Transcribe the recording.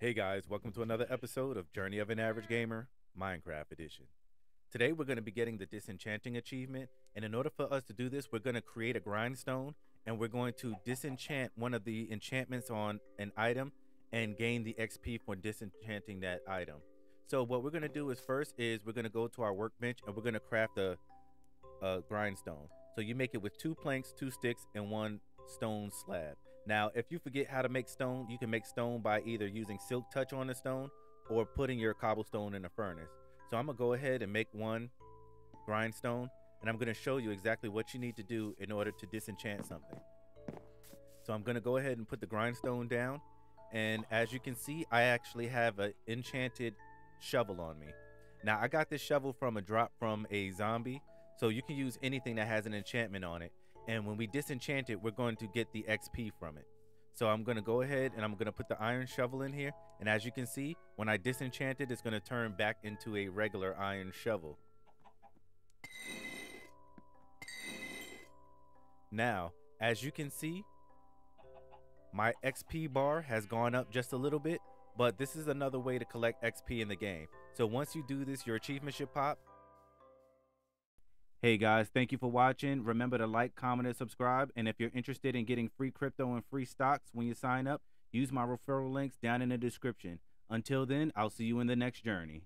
Hey guys, welcome to another episode of Journey of an Average Gamer, Minecraft Edition. Today we're going to be getting the Disenchanting achievement, and in order for us to do this, we're going to create a grindstone, and we're going to disenchant one of the enchantments on an item and gain the XP for disenchanting that item. So what we're going to do is first is we're going to go to our workbench and we're going to craft a, a grindstone. So you make it with two planks, two sticks, and one stone slab. Now, if you forget how to make stone, you can make stone by either using silk touch on the stone or putting your cobblestone in a furnace. So I'm gonna go ahead and make one grindstone and I'm gonna show you exactly what you need to do in order to disenchant something. So I'm gonna go ahead and put the grindstone down and as you can see, I actually have an enchanted shovel on me. Now I got this shovel from a drop from a zombie, so you can use anything that has an enchantment on it and when we disenchant it, we're going to get the XP from it. So I'm going to go ahead and I'm going to put the iron shovel in here. And as you can see, when I disenchant it, it's going to turn back into a regular iron shovel. Now, as you can see, my XP bar has gone up just a little bit, but this is another way to collect XP in the game. So once you do this, your achievement should pop Hey guys, thank you for watching. Remember to like, comment, and subscribe. And if you're interested in getting free crypto and free stocks when you sign up, use my referral links down in the description. Until then, I'll see you in the next journey.